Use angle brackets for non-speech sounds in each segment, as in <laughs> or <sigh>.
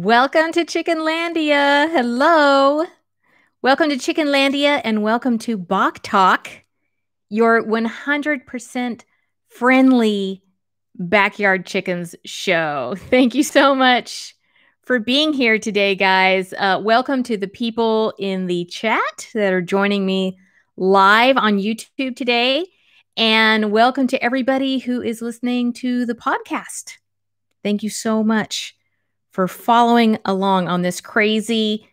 Welcome to Chickenlandia. Hello. Welcome to Chickenlandia and welcome to Bawk Tawk, your 100% friendly backyard chickens show. Thank you so much for being here today, guys. Uh, welcome to the people in the chat that are joining me live on YouTube today. And welcome to everybody who is listening to the podcast. Thank you so much for following along on this crazy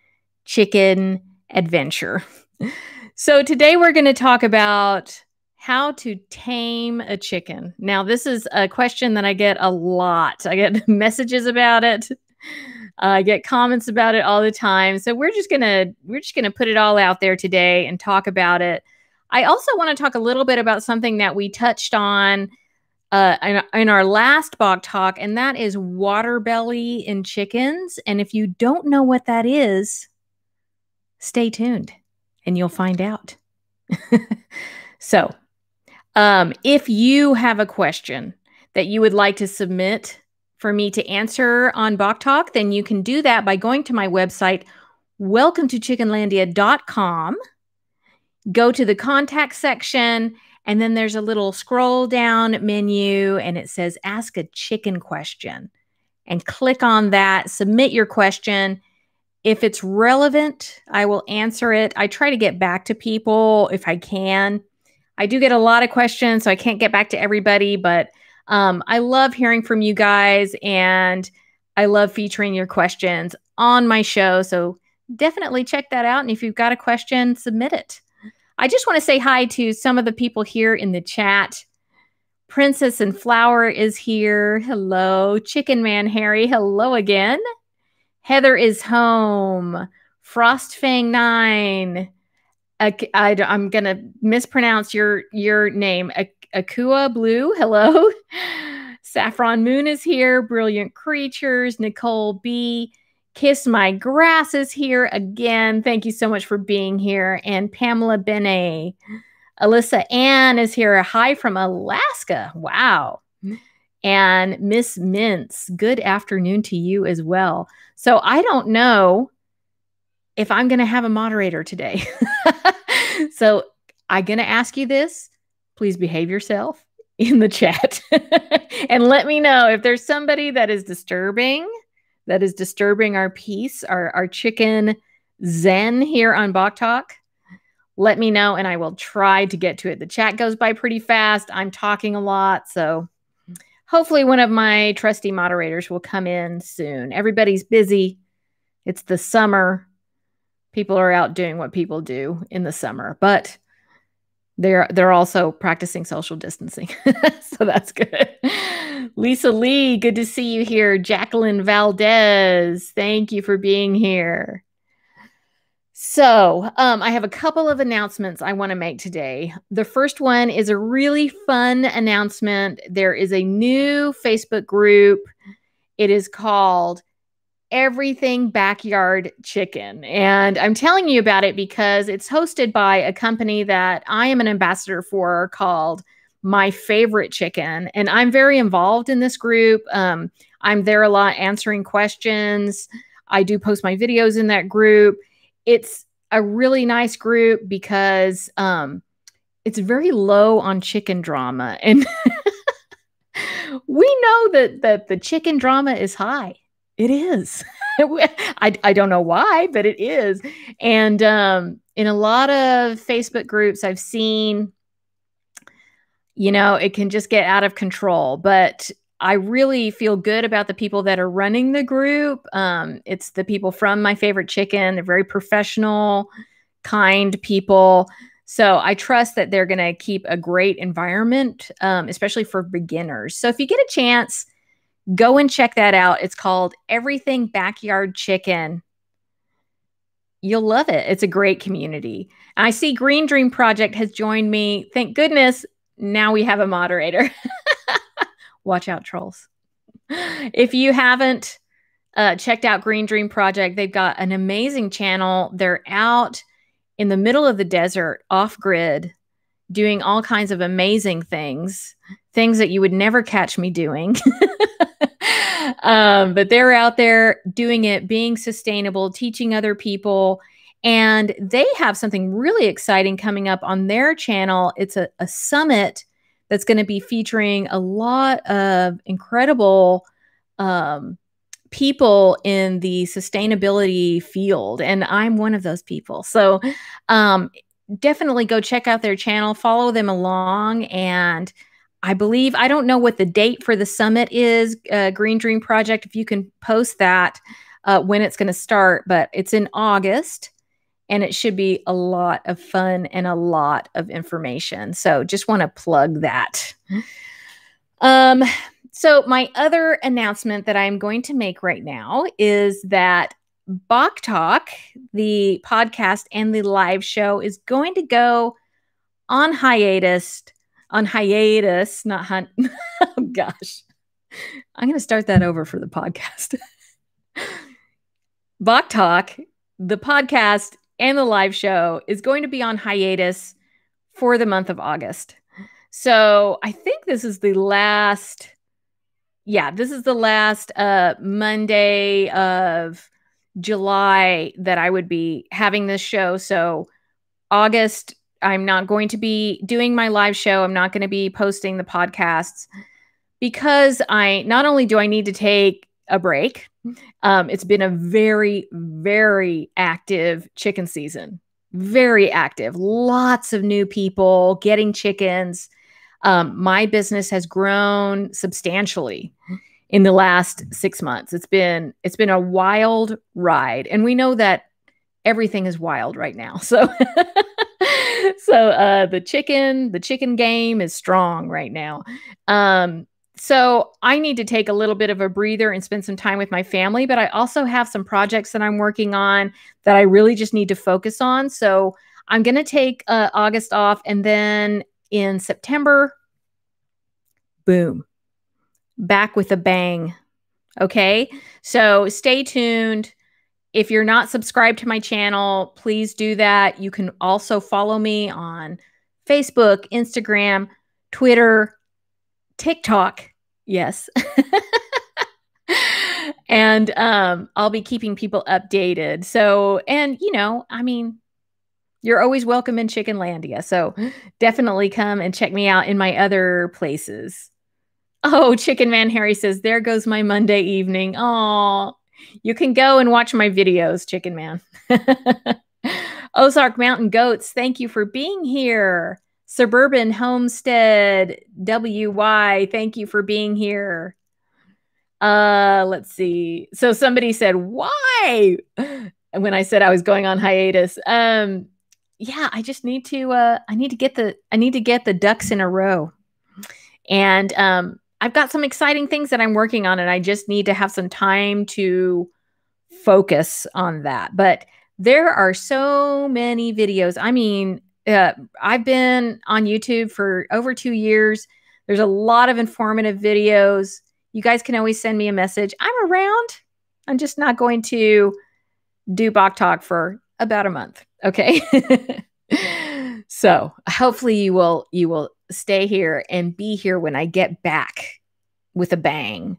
chicken adventure. <laughs> So, today we're going to talk about how to tame a chicken. Now, this is a question that I get a lot. I get <laughs> messages about it. I get comments about it all the time. So we're just gonna we're just gonna put it all out there today and talk about it. I also want to talk a little bit about something that we touched on uh, in, in our last Bawk Tawk, and that is water belly in chickens. And if you don't know what that is, stay tuned and you'll find out. <laughs> so, um, if you have a question that you would like to submit for me to answer on Bawk Tawk, then you can do that by going to my website, welcome to chickenlandia.com. Go to the contact section, and then there's a little scroll down menu, and it says ask a chicken question. And click on that, submit your question. If it's relevant, I will answer it. I try to get back to people if I can. I do get a lot of questions, so I can't get back to everybody, but um, I love hearing from you guys and I love featuring your questions on my show. So definitely check that out. And if you've got a question, submit it. I just want to say hi to some of the people here in the chat. Princess and Flower is here. Hello. Chicken Man Harry. Hello again. Heather is home. Frostfang Nine. I, am gonna mispronounce your your name. Akua Blue, hello. <laughs> Saffron Moon is here. Brilliant Creatures, Nicole B. Kiss My Grass is here again. Thank you so much for being here. And Pamela Benet. Alyssa Ann is here. Hi from Alaska. Wow. And Miss Mintz, good afternoon to you as well. So I don't know if I'm going to have a moderator today. <laughs> so I'm going to ask you this please behave yourself in the chat <laughs> and let me know if there's somebody that is disturbing, that is disturbing our peace, our, our chicken zen here on Bawk Tawk. Let me know and I will try to get to it. The chat goes by pretty fast. I'm talking a lot. So hopefully one of my trusty moderators will come in soon. Everybody's busy. It's the summer. People are out doing what people do in the summer. But they're they're also practicing social distancing. <laughs> So that's good. Lisa lee good to see you here. Jacqueline valdez thank you for being here. So um, i have a couple of announcements i want to make today. The first one is a really fun announcement. There is a new facebook group. It is called everything backyard chicken. And I'm telling you about it because it's hosted by a company that I am an ambassador for called My Favorite Chicken. And I'm very involved in this group. Um, I'm there a lot answering questions. I do post my videos in that group. It's a really nice group because um, it's very low on chicken drama. And <laughs> we know that, that the chicken drama is high it is. <laughs> I, I don't know why, but it is. And um, in a lot of Facebook groups, I've seen, you know, it can just get out of control. But I really feel good about the people that are running the group. Um, it's the people from My Favorite Chicken. They're very professional, kind people. So I trust that they're going to keep a great environment, um, especially for beginners. So if you get a chance, Go and check that out. It's called Everything Backyard Chicken. You'll love it. It's a great community. I see Green Dream Project has joined me. Thank goodness. Now we have a moderator. <laughs> Watch out, trolls. If you haven't uh, checked out Green Dream Project, they've got an amazing channel. They're out in the middle of the desert, off grid, doing all kinds of amazing things, things that you would never catch me doing. <laughs> um, but they're out there doing it, being sustainable, teaching other people. And they have something really exciting coming up on their channel. It's a, a summit that's going to be featuring a lot of incredible um, people in the sustainability field. And I'm one of those people. So um, definitely go check out their channel, follow them along. And I believe, I don't know what the date for the summit is, uh, Green Dream Project, if you can post that uh, when it's going to start, but it's in August and it should be a lot of fun and a lot of information. So just want to plug that. Um, so my other announcement that I'm going to make right now is that Bawk Tawk, the podcast and the live show, is going to go on hiatus. On hiatus, not hunt. <laughs> oh gosh, I'm going to start that over for the podcast. <laughs> Bawk Tawk, the podcast and the live show, is going to be on hiatus for the month of August. So I think this is the last. Yeah, this is the last uh, Monday of July that I would be having this show. So, August, I'm not going to be doing my live show. I'm not going to be posting the podcasts because I not only do I need to take a break, um, it's been a very, very active chicken season. Very active. Lots of new people getting chickens. Um, my business has grown substantially in the last six months. It's been it's been a wild ride, and we know that everything is wild right now. So <laughs> <laughs> so uh, the chicken the chicken game is strong right now. Um, so I need to take a little bit of a breather and spend some time with my family, but I also have some projects that I'm working on that I really just need to focus on. So I'm going to take uh, August off, and then in September, boom, back with a bang. Okay. So stay tuned. If you're not subscribed to my channel, please do that. You can also follow me on Facebook, Instagram, Twitter, TikTok. Yes. <laughs> and um, I'll be keeping people updated. So, and you know, I mean, you're always welcome in Chickenlandia. So definitely come and check me out in my other places. Oh, Chicken Man Harry says, there goes my Monday evening. Oh, you can go and watch my videos, Chicken Man. <laughs> Ozark Mountain Goats, thank you for being here. Suburban Homestead WY, thank you for being here. Uh, let's see. So somebody said, "Why?" When I said I was going on hiatus, um, yeah, I just need to. Uh, I need to get the. I need to get the ducks in a row, and um, I've got some exciting things that I'm working on, and I just need to have some time to focus on that. But there are so many videos. I mean, uh, I've been on YouTube for over two years. There's a lot of informative videos. You guys can always send me a message. I'm around. I'm just not going to do Bawk Tawk for about a month. Okay. <laughs> so hopefully you will you will stay here and be here when I get back with a bang.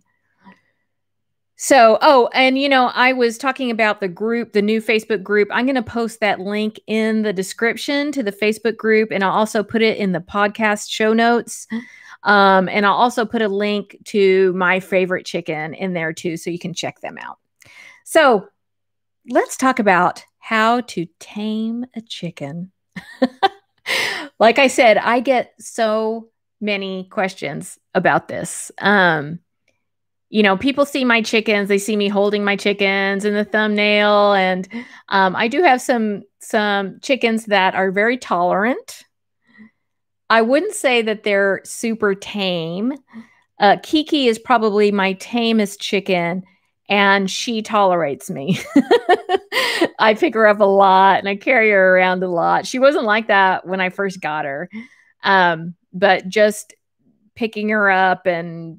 So, oh, and you know, I was talking about the group, the new Facebook group. I'm going to post that link in the description to the Facebook group, and I'll also put it in the podcast show notes. Um, and I'll also put a link to my favorite chicken in there too, so you can check them out. So, let's talk about how to tame a chicken. <laughs> <laughs> like I said, I get so many questions about this. Um, you know, people see my chickens, they see me holding my chickens in the thumbnail, and um, I do have some some chickens that are very tolerant. I wouldn't say that they're super tame. Uh, Kiki is probably my tamest chicken, and she tolerates me. <laughs> I pick her up a lot and I carry her around a lot. She wasn't like that when I first got her. Um, but just picking her up and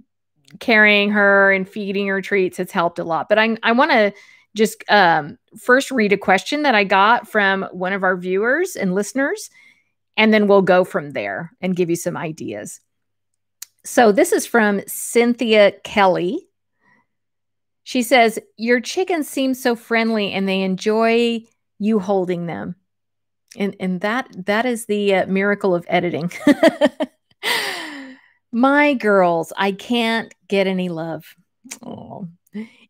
carrying her and feeding her treats has helped a lot. But I, I want to just um, first read a question that I got from one of our viewers and listeners, and then we'll go from there and give you some ideas. So this is from Cynthia Kelly. She says, Your chickens seem so friendly and they enjoy you holding them. And, and that that is the uh, miracle of editing. <laughs> My girls, I can't get any love.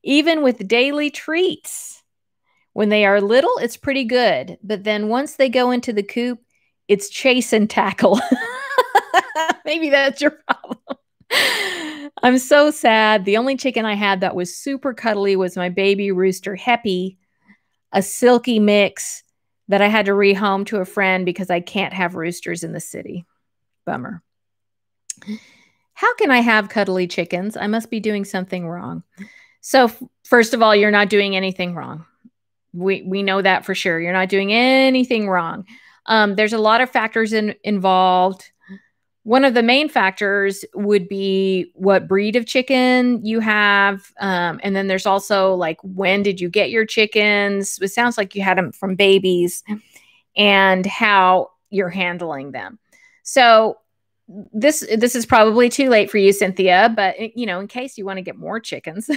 Even with daily treats. When they are little, it's pretty good. But then once they go into the coop, it's chase and tackle. <laughs> Maybe that's your problem. I'm so sad. The only chicken I had that was super cuddly was my baby rooster, Heppy, a silky mix that I had to rehome to a friend because I can't have roosters in the city. Bummer. How can I have cuddly chickens? I must be doing something wrong. So, first of all, you're not doing anything wrong. We, we know that for sure. You're not doing anything wrong. Um, there's a lot of factors in, involved. One of the main factors would be what breed of chicken you have. Um, and then there's also like, when did you get your chickens? It sounds like you had them from babies and how you're handling them. So, this this is probably too late for you cynthia but you know in case you want to get more chickens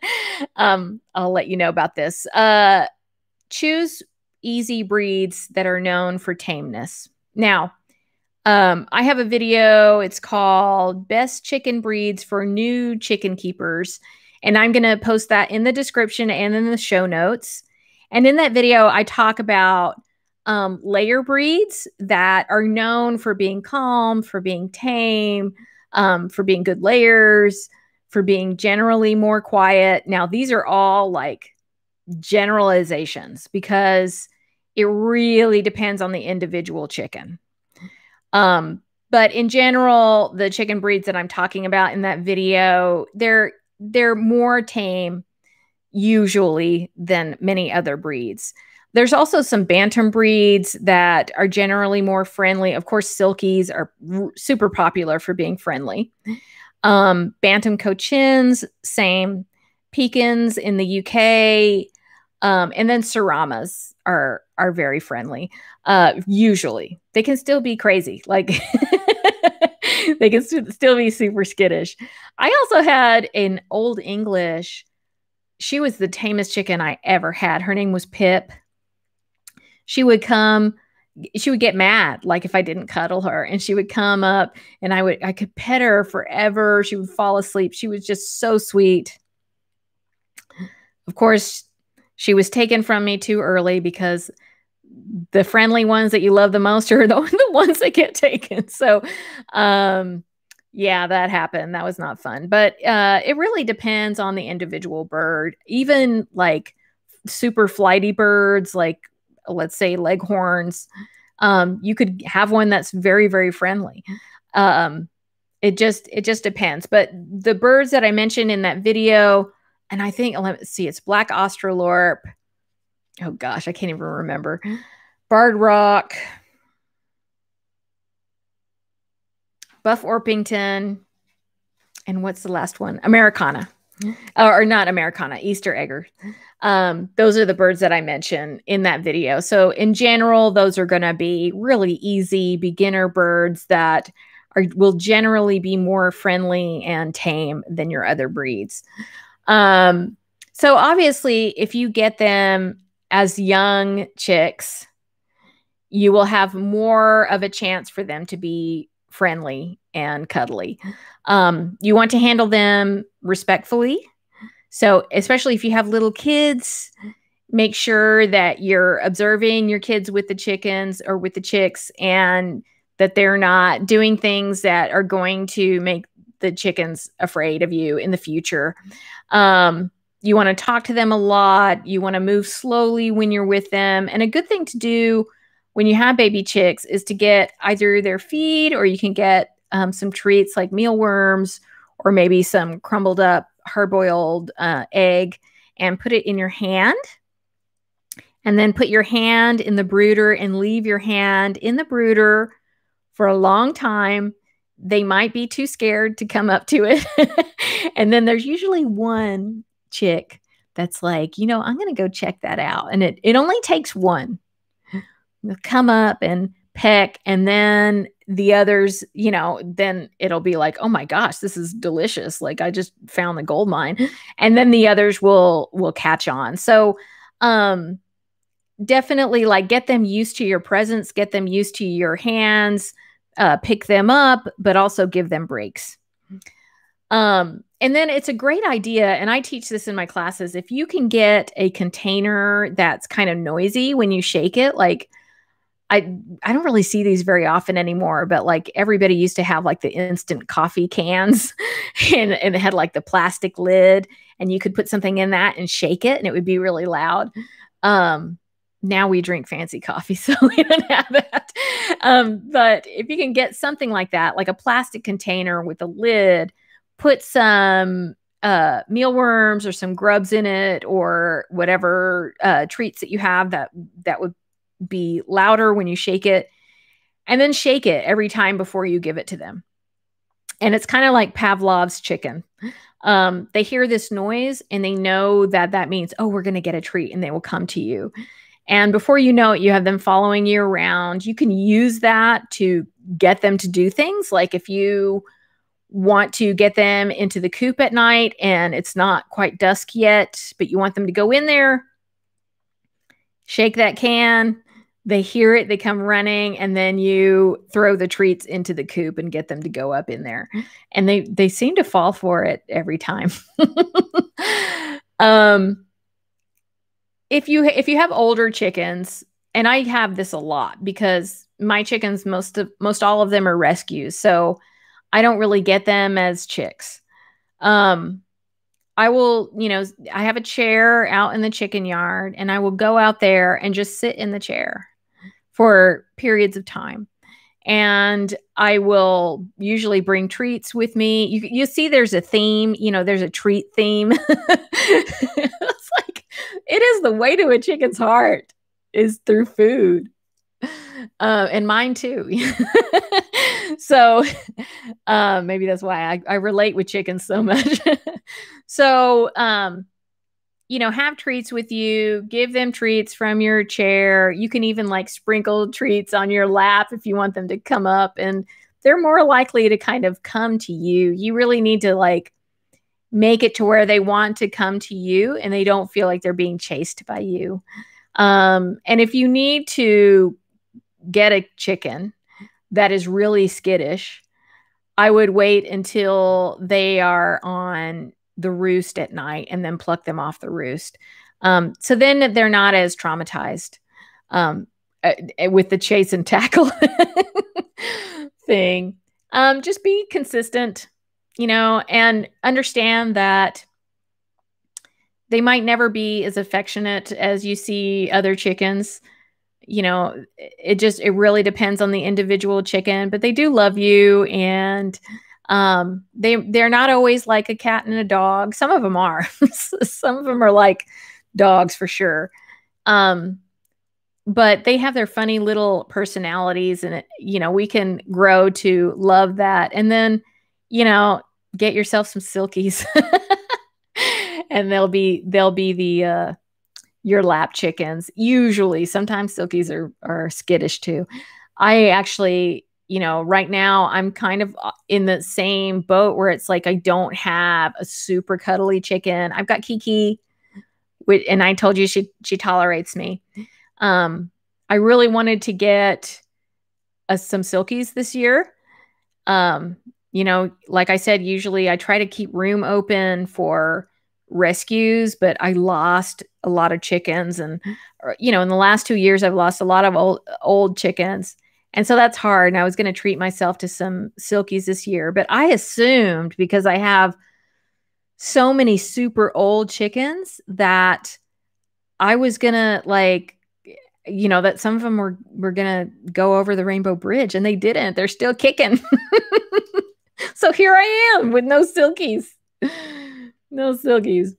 <laughs> um i'll let you know about this uh choose easy breeds that are known for tameness now um, I have a video. It's called Best Chicken Breeds for New Chicken Keepers. And I'm going to post that in the description and in the show notes. And in that video, I talk about um, layer breeds that are known for being calm, for being tame, um, for being good layers, for being generally more quiet. Now, these are all like generalizations because it really depends on the individual chicken. Um, but in general, the chicken breeds that I'm talking about in that video, they're they're more tame usually than many other breeds. There's also some bantam breeds that are generally more friendly. Of course, silkies are super popular for being friendly. Um, bantam cochins, same. Pekins in the UK, um, and then Seramas are are very friendly. Uh, usually, they can still be crazy. Like <laughs> they can st- still be super skittish. I also had an old English. She was the tamest chicken I ever had. Her name was Pip. She would come she would get mad like if i didn't cuddle her and she would come up and i would i could pet her forever she would fall asleep she was just so sweet of course she was taken from me too early because the friendly ones that you love the most are <laughs> the, the ones that get taken. So, um, yeah, that happened. That was not fun. But uh, it really depends on the individual bird. Even like super flighty birds, like let's say leghorns, um, you could have one that's very, very friendly. Um, it just it just depends. But the birds that I mentioned in that video, and I think let's see, it's black Australorp. Oh gosh, I can't even remember. Barred Rock, Buff Orpington, and what's the last one? Americana. or not Americana, Easter egger. Um, those are the birds that I mentioned in that video. So, in general, those are going to be really easy beginner birds that are will generally be more friendly and tame than your other breeds. Um, so obviously, if you get them as young chicks, you will have more of a chance for them to be friendly and cuddly. Um, you want to handle them respectfully. So, especially if you have little kids, make sure that you're observing your kids with the chickens or with the chicks and that they're not doing things that are going to make the chickens afraid of you in the future. Um, you want to talk to them a lot. You want to move slowly when you're with them. And a good thing to do when you have baby chicks is to get either their feed or you can get um, some treats like mealworms or maybe some crumbled up hard boiled uh, egg and put it in your hand. And then put your hand in the brooder and leave your hand in the brooder for a long time they might be too scared to come up to it. <laughs> and then there's usually one chick that's like, you know, I'm going to go check that out. And it, it only takes one. They'll come up and peck, and then the others, you know, then it'll be like, oh my gosh, this is delicious. Like I just found the gold mine. And then the others will will catch on. So um definitely like get them used to your presence, get them used to your hands, uh, pick them up, but also give them breaks. Um, and then it's a great idea, and I teach this in my classes. If you can get a container that's kind of noisy when you shake it, like I I don't really see these very often anymore, but like everybody used to have like the instant coffee cans <laughs> and, and it had like the plastic lid and you could put something in that and shake it and it would be really loud. Um now we drink fancy coffee, <laughs> so we don't have that. Um, but if you can get something like that, like a plastic container with a lid, put some uh, mealworms or some grubs in it, or whatever uh, treats that you have that that would be louder when you shake it, and then shake it every time before you give it to them. And it's kind of like Pavlov's chicken. Um, they hear this noise and they know that that means, oh, we're going to get a treat, and they will come to you. And before you know it, you have them following you around. You can use that to get them to do things. Like if you want to get them into the coop at night and it's not quite dusk yet, but you want them to go in there, shake that can. They hear it, they come running, and then you throw the treats into the coop and get them to go up in there. And they they seem to fall for it every time. <laughs> um if you if you have older chickens, and I have this a lot because my chickens most of most all of them are rescues, so I don't really get them as chicks. Um, I will, you know, I have a chair out in the chicken yard, and I will go out there and just sit in the chair for periods of time. And I will usually bring treats with me. You you see, there's a theme. You know, there's a treat theme. <laughs> it's like it is the way to a chicken's heart is through food. Uh, and mine too. <laughs> so <laughs> uh, maybe that's why I, I relate with chickens so <laughs> much. so, um, you know, have treats with you, give them treats from your chair. You can even like sprinkle treats on your lap if you want them to come up, and they're more likely to kind of come to you. You really need to like make it to where they want to come to you and they don't feel like they're being chased by you. Um, and if you need to get a chicken that is really skittish, I would wait until they are on the roost at night and then pluck them off the roost. Um, so then they're not as traumatized um, uh, with the chase and tackle <laughs> thing. Um, just be consistent you know, and understand that they might never be as affectionate as you see other chickens. You know, it just it really depends on the individual chicken, but they do love you and um they they're not always like a cat and a dog. Some of them are. <laughs> Some of them are like dogs for sure. Um but they have their funny little personalities and it, you know, we can grow to love that. And then you know, get yourself some silkies <laughs> and they'll be they'll be the uh your lap chickens. Usually sometimes silkies are are skittish too. I actually you know right now i'm kind of uh, in the same boat where it's like i don't have a super cuddly chicken. I've got kiki and i told you she she tolerates me. Um i really wanted to get uh, some silkies this year. Um you know, like I said, usually I try to keep room open for rescues, but I lost a lot of chickens. And, you know, in the last two years, I've lost a lot of old, old chickens. And so that's hard. And I was going to treat myself to some silkies this year, but I assumed because I have so many super old chickens that I was going to like, you know, that some of them were, were going to go over the rainbow bridge and they didn't. They're still kicking. <laughs> so here I am with no silkies. <laughs> No silkies.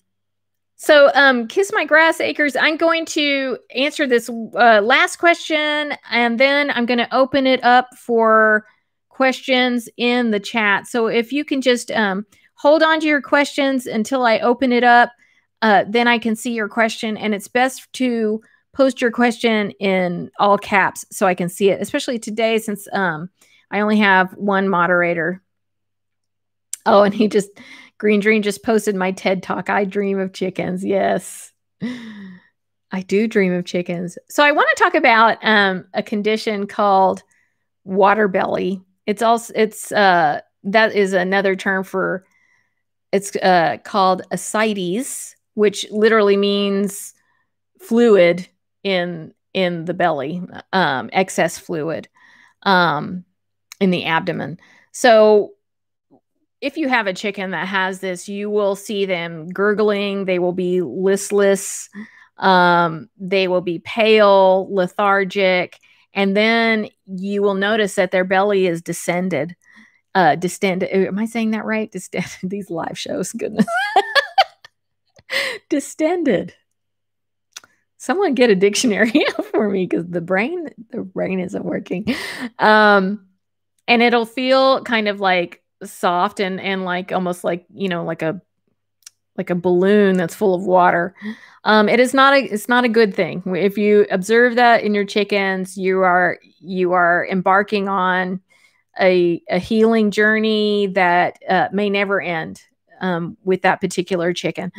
So, um, Kiss My Grass Acres, I'm going to answer this uh, last question and then I'm going to open it up for questions in the chat. So, if you can just um, hold on to your questions until I open it up, uh, then I can see your question. And it's best to post your question in all caps so I can see it, especially today since um, I only have one moderator. Oh, and he just Green Dream just posted my TED talk. I dream of chickens. Yes. I do dream of chickens. So I want to talk about um, a condition called water belly. It's also it's uh that is another term for it's uh called ascites, which literally means fluid in in the belly, um, excess fluid um, in the abdomen. So if you have a chicken that has this, you will see them gurgling. They will be listless. Um, they will be pale, lethargic, and then you will notice that their belly is descended. Uh, distended. Am I saying that right? Distended. <laughs> These live shows, goodness. <laughs> distended. Someone get a dictionary <laughs> for me because the brain, the brain isn't working. Um, and it'll feel kind of like soft and and like almost like you know like a like a balloon that's full of water. Um, it is not a it's not a good thing. If you observe that in your chickens, you are you are embarking on a, a healing journey that uh, may never end um, with that particular chicken.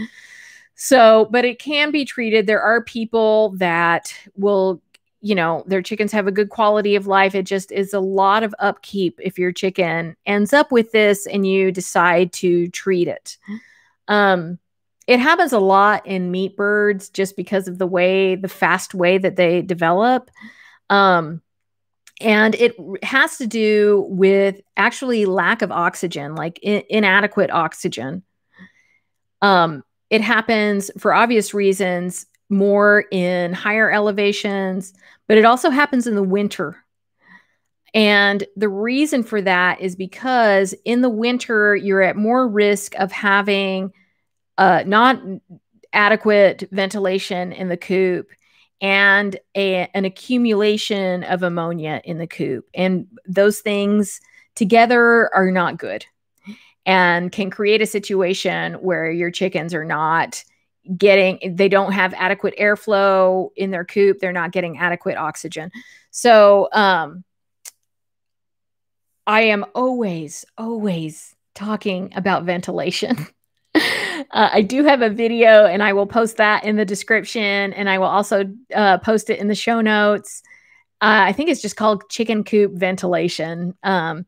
So, but it can be treated. There are people that will you know, their chickens have a good quality of life. It just is a lot of upkeep if your chicken ends up with this and you decide to treat it. Um, it happens a lot in meat birds just because of the way, the fast way that they develop. Um, and it has to do with actually lack of oxygen, like in- inadequate oxygen. Um, it happens for obvious reasons more in higher elevations, but it also happens in the winter. And the reason for that is because in the winter, you're at more risk of having uh, not adequate ventilation in the coop and a, an accumulation of ammonia in the coop. And those things together are not good and can create a situation where your chickens are not getting they don't have adequate airflow in their coop they're not getting adequate oxygen. So um i am always always talking about ventilation. <laughs> Uh, i do have a video and i will post that in the description and i will also uh, post it in the show notes. Uh, i think it's just called chicken coop ventilation. Um,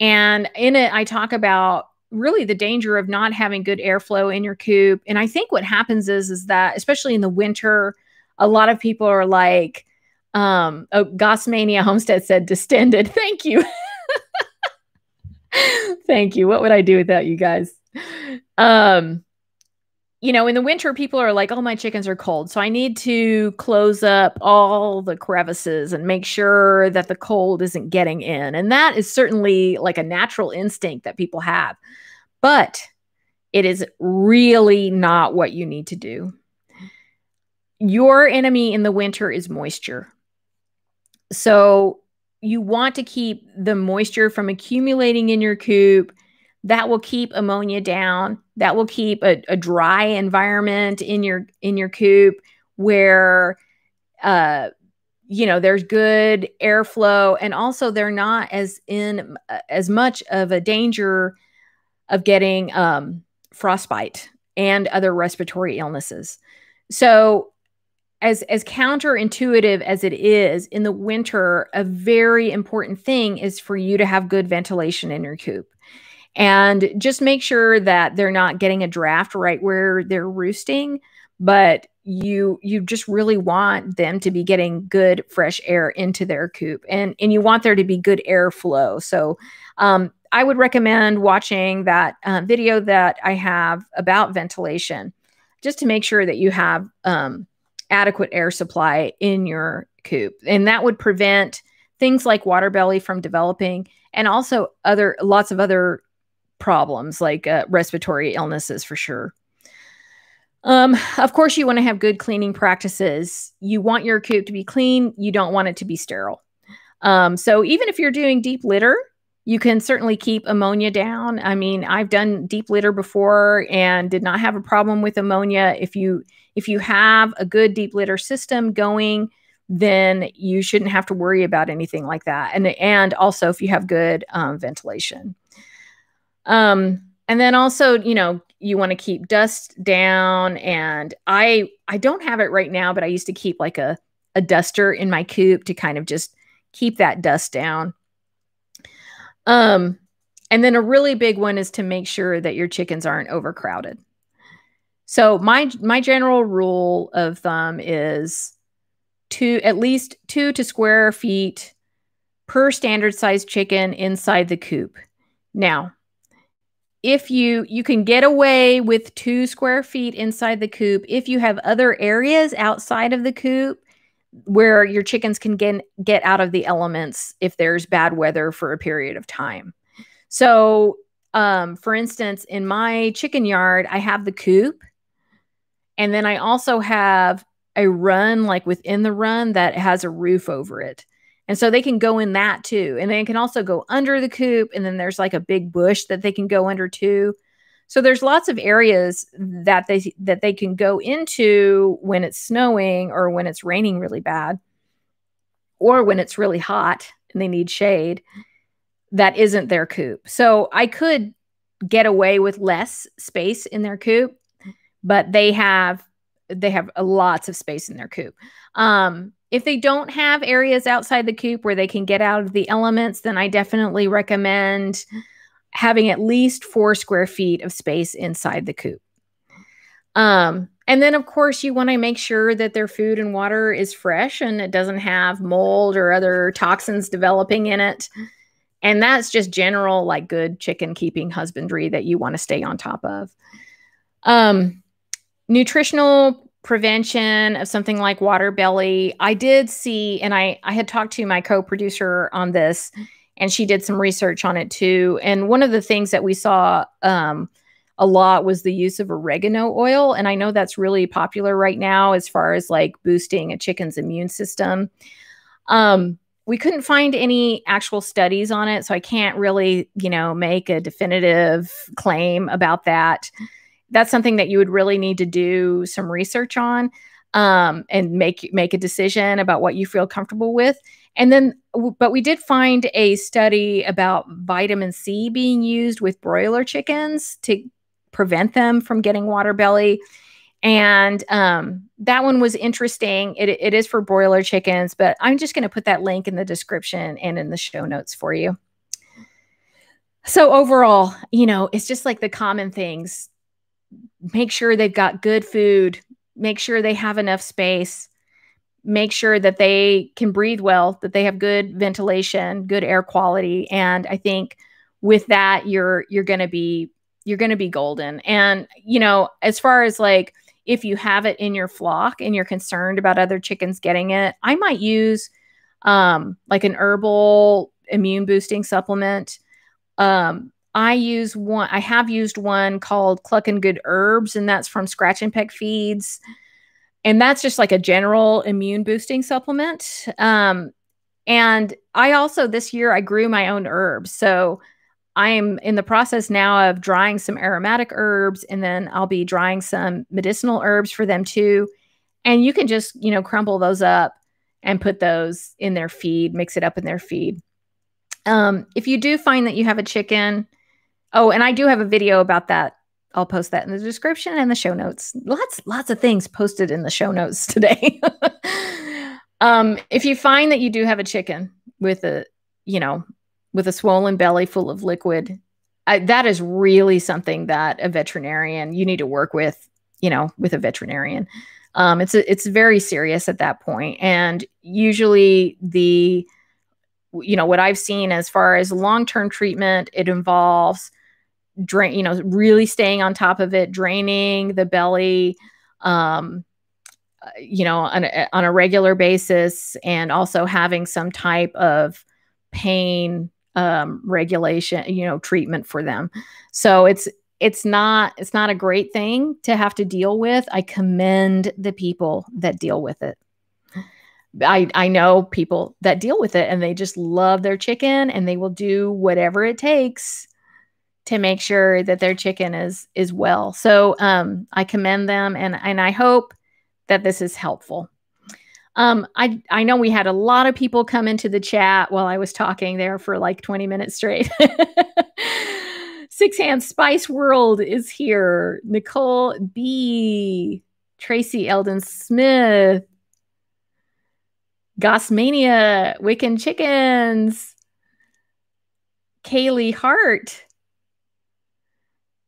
and in it i talk about really the danger of not having good airflow in your coop. And I think what happens is is that especially in the winter, a lot of people are like, um, oh, Gossmania Homestead said distended. <laughs> Thank you. <laughs> Thank you. What would I do without you guys? Um, you know, in the winter, people are like, oh, my chickens are cold. So I need to close up all the crevices and make sure that the cold isn't getting in. And that is certainly like a natural instinct that people have. But it is really not what you need to do. Your enemy in the winter is moisture. So you want to keep the moisture from accumulating in your coop that will keep ammonia down that will keep a, a dry environment in your in your coop where uh you know there's good airflow and also they're not as in uh, as much of a danger of getting um frostbite and other respiratory illnesses. So as as counterintuitive as it is in the winter a very important thing is for you to have good ventilation in your coop and just make sure that they're not getting a draft right where they're roosting but you you just really want them to be getting good fresh air into their coop and and you want there to be good airflow so um, i would recommend watching that uh, video that i have about ventilation just to make sure that you have um, adequate air supply in your coop and that would prevent things like water belly from developing and also other lots of other problems like uh, respiratory illnesses for sure. Um, of course, you want to have good cleaning practices. You want your coop to be clean. You don't want it to be sterile. Um, so even if you're doing deep litter, you can certainly keep ammonia down. I mean, I've done deep litter before and did not have a problem with ammonia. If you if you have a good deep litter system going then you shouldn't have to worry about anything like that. And and also if you have good um, ventilation. Um, and then also, you know, you want to keep dust down. And I I don't have it right now, but I used to keep like a a duster in my coop to kind of just keep that dust down. Um, and then a really big one is to make sure that your chickens aren't overcrowded. So my my general rule of thumb is two at least two to square feet per standard size chicken inside the coop. Now, if you you can get away with two square feet inside the coop if you have other areas outside of the coop where your chickens can get get out of the elements if there's bad weather for a period of time. So, um, for instance, in my chicken yard, I have the coop, and then I also have a run like within the run that has a roof over it. And so they can go in that too. And they can also go under the coop. And then there's like a big bush that they can go under too. So there's lots of areas that they that they can go into when it's snowing or when it's raining really bad or when it's really hot and they need shade that isn't their coop. So I could get away with less space in their coop, but they have they have lots of space in their coop. Um, if they don't have areas outside the coop where they can get out of the elements, then I definitely recommend having at least four square feet of space inside the coop. Um, and then, of course, you want to make sure that their food and water is fresh and it doesn't have mold or other toxins developing in it. And that's just general, like good chicken keeping husbandry that you want to stay on top of. Um, nutritional prevention of something like water belly. I did see, and I, I had talked to my co producer on this, and she did some research on it too. And one of the things that we saw um, a lot was the use of oregano oil. And I know that's really popular right now as far as like boosting a chicken's immune system. Um, we couldn't find any actual studies on it, so I can't really, you know, make a definitive claim about that. That's something that you would really need to do some research on um, and make make a decision about what you feel comfortable with. And then, but we did find a study about vitamin C being used with broiler chickens to prevent them from getting water belly. And um, that one was interesting. It, it is for broiler chickens, but I'm just going to put that link in the description and in the show notes for you. So, overall, you know, it's just like the common things make sure they've got good food, make sure they have enough space, make sure that they can breathe well, that they have good ventilation, good air quality. And I think with that, you're you're gonna be you're gonna be golden. And you know, as far as like if you have it in your flock and you're concerned about other chickens getting it, I might use um like an herbal immune boosting supplement. Um, I use one, I have used one called Clucking Good Herbs, and that's from Scratch and Peck Feeds and that's just like a general immune boosting supplement. Um, and I also this year I grew my own herbs. So I'm in the process now of drying some aromatic herbs and then I'll be drying some medicinal herbs for them too. And you can just, you know, crumble those up and put those in their feed, mix it up in their feed. Um, if you do find that you have a chicken, oh, and I do have a video about that I'll post that in the description and the show notes. Lots, lots of things posted in the show notes <laughs> today. um, if you find that you do have a chicken with a, you know, with a swollen belly full of liquid, I, that is really something that a veterinarian you need to work with, you know, with a veterinarian. Um, it's a, it's very serious at that point. and usually the, you know, what I've seen as far as long term treatment, it involves drain, you know, really staying on top of it, draining the belly, um, uh, you know, on a, on a regular basis, and also having some type of pain um, regulation, you know, treatment for them. So it's it's not it's not a great thing to have to deal with. I commend the people that deal with it. I I know people that deal with it and they just love their chicken and they will do whatever it takes to make sure that their chicken is is well. So um, I commend them, and and I hope that this is helpful. Um, I I know we had a lot of people come into the chat while I was talking there for like 20 minutes straight. <laughs> Six Hand Spice World is here. Nicole B. Tracy Eldon Smith. Gossmania, Wiccan Chickens. Kaylee Hart.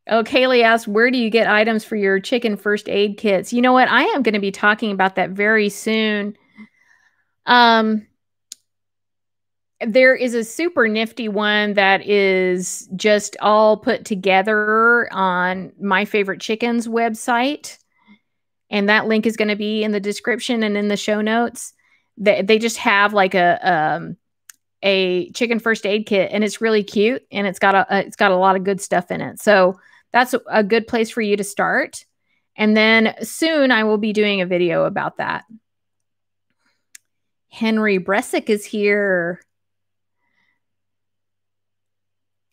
Oh, Kaylee asked, where do you get items for your chicken first aid kits? You know what? I am going to be talking about that very soon. Um, there is a super nifty one that is just all put together on my favorite chickens website. And that link is going to be in the description and in the show notes. They, they just have like a, um, a chicken first aid kit and it's really cute and it's got a, it's got a lot of good stuff in it. So that's a good place for you to start. And then soon I will be doing a video about that. Henry Bressick is here.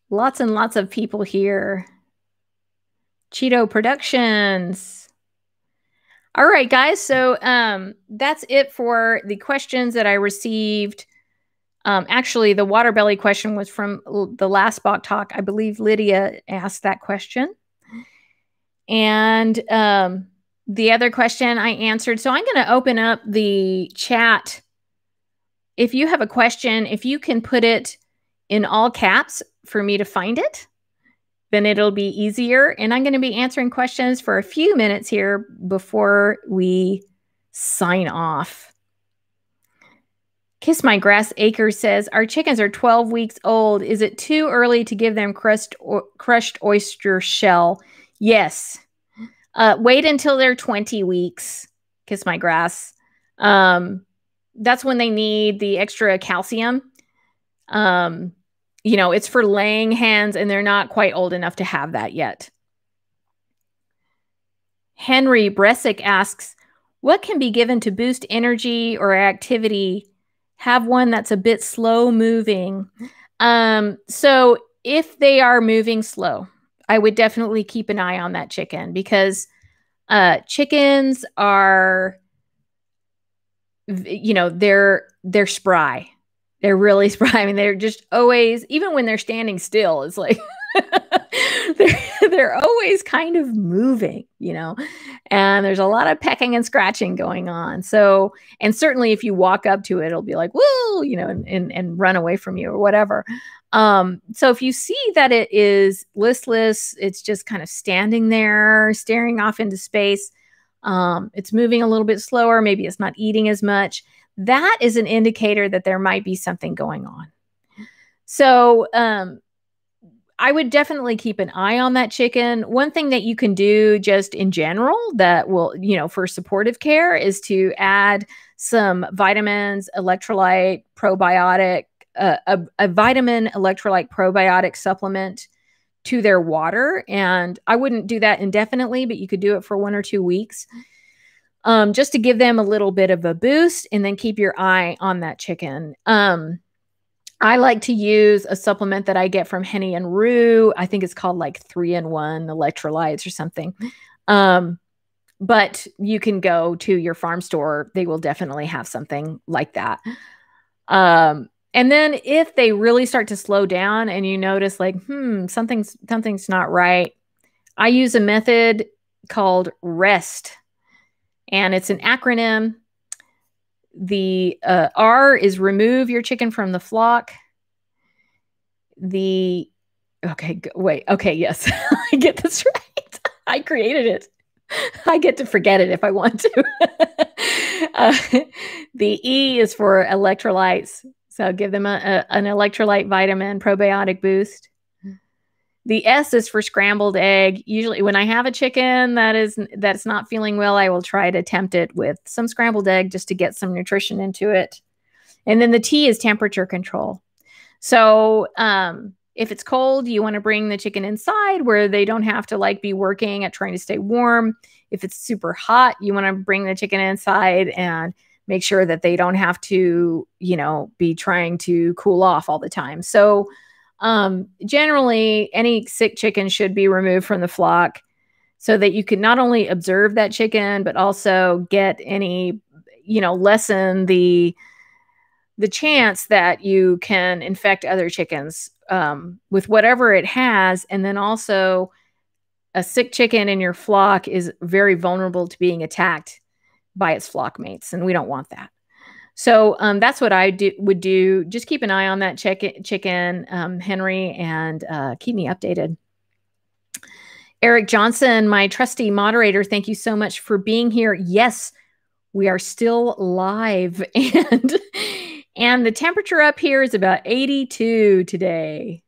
Lots and lots of people here. Cheeto Productions. All right, guys. So um, that's it for the questions that I received um, actually, the water belly question was from the last Bawk Tawk. I believe Lydia asked that question. And um, the other question I answered. So I'm going to open up the chat. If you have a question, if you can put it in all caps for me to find it, then it'll be easier. And I'm going to be answering questions for a few minutes here before we sign off. Kiss My Grass Acre says, Our chickens are 12 weeks old. Is it too early to give them crushed, crushed oyster shell? Yes. Uh, wait until they're 20 weeks. Kiss My Grass. Um, that's when they need the extra calcium. Um, you know, it's for laying hens, and they're not quite old enough to have that yet. Henry Bressick asks, What can be given to boost energy or activity? Have one that's a bit slow moving. Um, so if they are moving slow, I would definitely keep an eye on that chicken because uh, chickens are, you know, they're they're spry. They're really <laughs> spry. I mean, they're just always, even when they're standing still, it's like <laughs> they're, always kind of moving, you know, and there's a lot of pecking and scratching going on. So, and certainly if you walk up to it, it'll be like, woo, you know, and, and, and run away from you or whatever. Um, so if you see that it is listless, it's just kind of standing there, staring off into space, um, it's moving a little bit slower, maybe it's not eating as much, that is an indicator that there might be something going on. So, um, I would definitely keep an eye on that chicken. One thing that you can do just in general that will, you know, for supportive care is to add some vitamins, electrolyte, probiotic, uh, a, a vitamin electrolyte probiotic supplement to their water. And I wouldn't do that indefinitely, but you could do it for one or two weeks um, just to give them a little bit of a boost and then keep your eye on that chicken. Um, I like to use a supplement that I get from Henny and Rue. I think it's called like three in one electrolytes or something. Um, but you can go to your farm store. They will definitely have something like that. Um, and then if they really start to slow down and you notice like, hmm, something's something's not right, I use a method called REST. And it's an acronym the uh, R is remove your chicken from the flock. The okay, wait, okay, yes, <laughs> I get this <laughs> right. I created it. I get to forget it if I want to. <laughs> uh, the E is for electrolytes. So give them a, a, an electrolyte vitamin probiotic boost. The S is for scrambled egg. Usually when I have a chicken that is that's not feeling well, I will try to tempt it with some scrambled egg just to get some nutrition into it. And then the T is temperature control. So um, if it's cold, you want to bring the chicken inside where they don't have to like be working at trying to stay warm. If it's super hot, you want to bring the chicken inside and make sure that they don't have to, you know, be trying to cool off all the time. So um, generally, any sick chicken should be removed from the flock so that you can not only observe that chicken, but also get any, you know, lessen the the chance that you can infect other chickens um, with whatever it has, and then also a sick chicken in your flock is very vulnerable to being attacked by its flock mates, and we don't want that. So um, that's what I do, would do. Just keep an eye on that chicken, chicken um, Henry, and uh, keep me updated. Eric Johnson, my trusty moderator, thank you so much for being here. Yes, we are still live, <laughs> and and the temperature up here is about 82 today.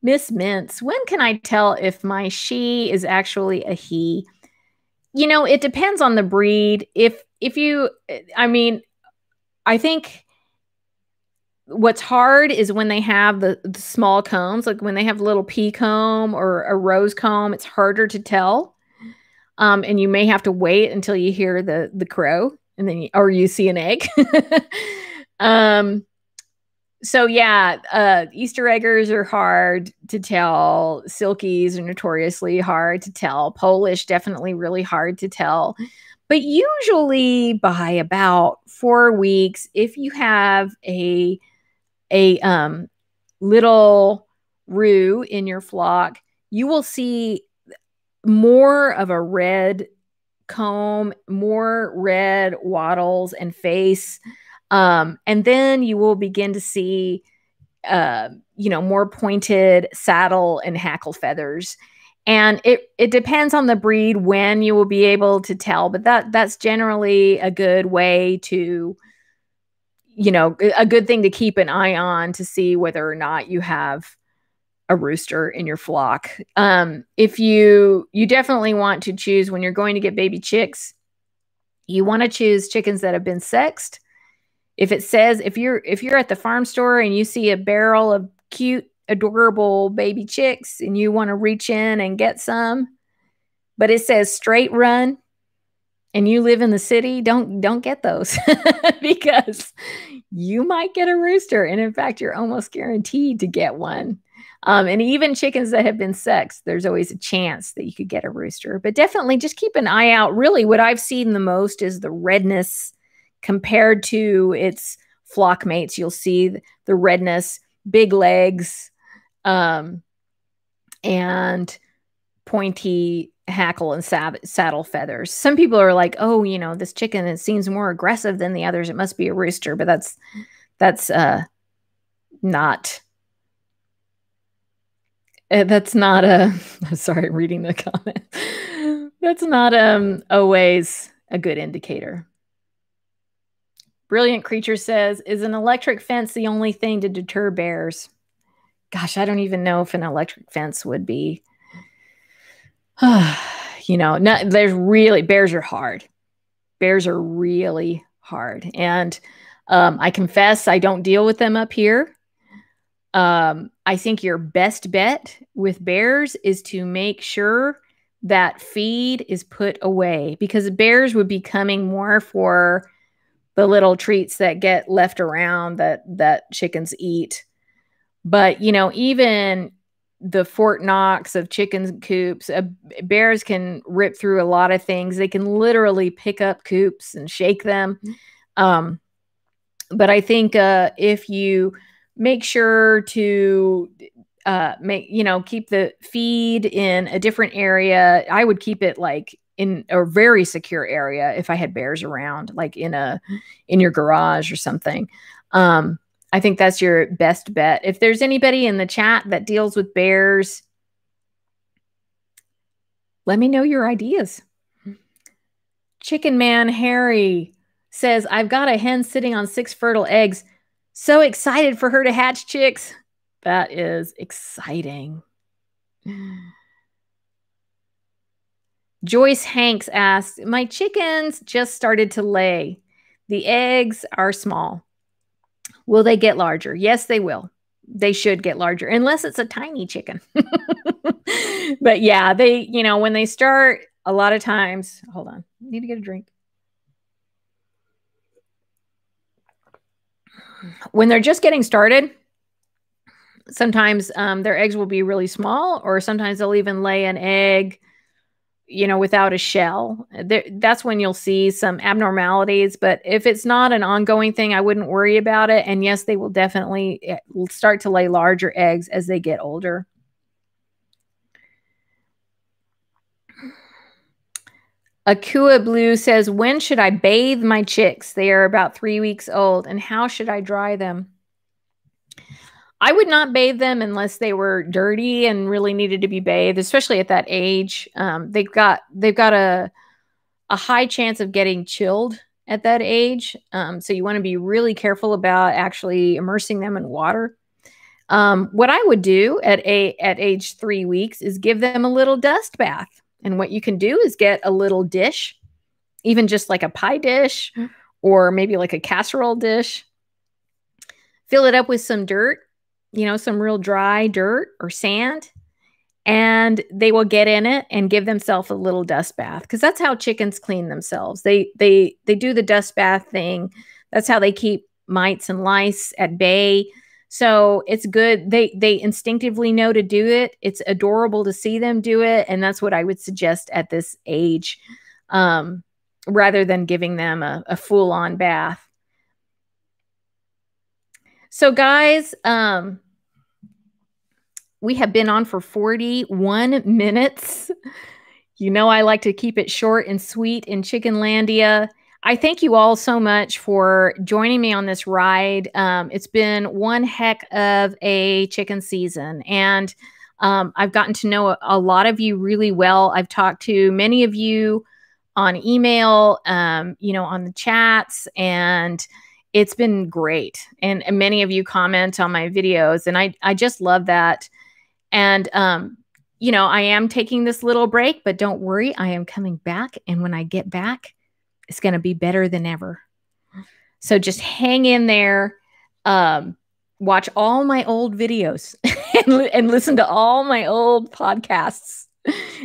Miss Mintz, when can I tell if my she is actually a he? You know, it depends on the breed. If if you I mean, I think what's hard is when they have the, the small combs, like when they have a little pea comb or a rose comb, it's harder to tell. Um, and you may have to wait until you hear the the crow and then you, or you see an egg. <laughs> um, so yeah, uh, Easter eggers are hard to tell. Silkies are notoriously hard to tell. Polish definitely really hard to tell. But usually by about four weeks, if you have a a um, little roo in your flock, you will see more of a red comb, more red wattles and face. Um, and then you will begin to see, uh, you know, more pointed saddle and hackle feathers. And it, it depends on the breed when you will be able to tell, but that that's generally a good way to you know, a good thing to keep an eye on to see whether or not you have a rooster in your flock. Um, if you you definitely want to choose when you're going to get baby chicks, you want to choose chickens that have been sexed. If it says if you're if you're at the farm store and you see a barrel of cute, adorable baby chicks and you want to reach in and get some, but it says straight run, and you live in the city, don't don't get those <laughs> because you might get a rooster, and in fact, you're almost guaranteed to get one. Um, and even chickens that have been sexed, there's always a chance that you could get a rooster. But definitely, just keep an eye out. Really, what I've seen the most is the redness compared to its flock mates. You'll see the redness, big legs, um, and pointy hackle and saddle feathers. Some people are like, "Oh, you know, this chicken it seems more aggressive than the others. It must be a rooster." But that's that's uh not uh, that's not a <laughs> sorry, reading the <laughs> comment. that's not um always a good indicator. Brilliant creature says, "Is an electric fence the only thing to deter bears?" Gosh, I don't even know if an electric fence would be <sighs> you know, not, there's really bears are hard. Bears are really hard, and um, I confess I don't deal with them up here. Um, I think your best bet with bears is to make sure that feed is put away because bears would be coming more for the little treats that get left around that that chickens eat. But you know, even the Fort Knox of chicken coops. Uh, bears can rip through a lot of things. They can literally pick up coops and shake them. Um, but I think uh, if you make sure to uh, make you know keep the feed in a different area, I would keep it like in a very secure area if I had bears around, like in a in your garage or something. Um, I think that's your best bet. If there's anybody in the chat that deals with bears, let me know your ideas. Chicken Man Harry says, I've got a hen sitting on six fertile eggs. So excited for her to hatch chicks. That is exciting. Joyce Hanks asks, My chickens just started to lay. The eggs are small. Will they get larger? Yes, they will. They should get larger, unless it's a tiny chicken. <laughs> but yeah, they, you know, when they start, a lot of times, hold on, need to get a drink. When they're just getting started, sometimes um, their eggs will be really small, or sometimes they'll even lay an egg, you know, without a shell. There, that's when you'll see some abnormalities. But if it's not an ongoing thing, I wouldn't worry about it. And yes, they will definitely eh, start to lay larger eggs as they get older. Akua Blue says, When should I bathe my chicks? They are about three weeks old. And how should I dry them? I would not bathe them unless they were dirty and really needed to be bathed, especially at that age. Um, they've got they've got a a high chance of getting chilled at that age. Um, so you want to be really careful about actually immersing them in water. Um, what I would do at a at age three weeks is give them a little dust bath. And what you can do is get a little dish, even just like a pie dish or maybe like a casserole dish. Fill it up with some dirt you know, some real dry dirt or sand, and they will get in it and give themselves a little dust bath because that's how chickens clean themselves. They they they do the dust bath thing. That's how they keep mites and lice at bay. So it's good. They they instinctively know to do it. It's adorable to see them do it, and that's what I would suggest at this age, um, rather than giving them a, a full on bath. So, guys, um, we have been on for 41 minutes. You know, I like to keep it short and sweet in Chickenlandia. I thank you all so much for joining me on this ride. Um, it's been one heck of a chicken season, and um, I've gotten to know a, lot of you really well. I've talked to many of you on email, um, you know, on the chats, and it's been great. And, and, many of you comment on my videos, and I I just love that. And um, you know, I am taking this little break, but don't worry, I am coming back, and when I get back, it's going to be better than ever. So just hang in there. Um, watch all my old videos <laughs> and, and listen to all my old podcasts,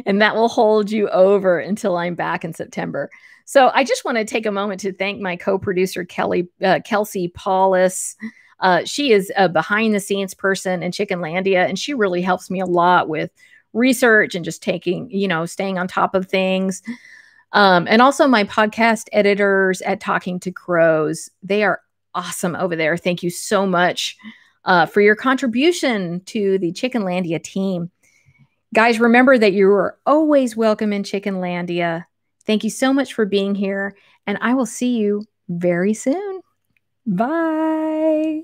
and that will hold you over until I'm back in September. So I just want to take a moment to thank my co-producer Kelly uh, Kelsey Paulus. Uh, she is a behind the scenes person in Chickenlandia, and she really helps me a lot with research and just taking, you know, staying on top of things. Um, and also my podcast editors at Talking to Crows. They are awesome over there. Thank you so much uh, for your contribution to the Chickenlandia team. Guys, remember that you are always welcome in Chickenlandia. Thank you so much for being here, and I will see you very soon. Bye.